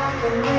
I can make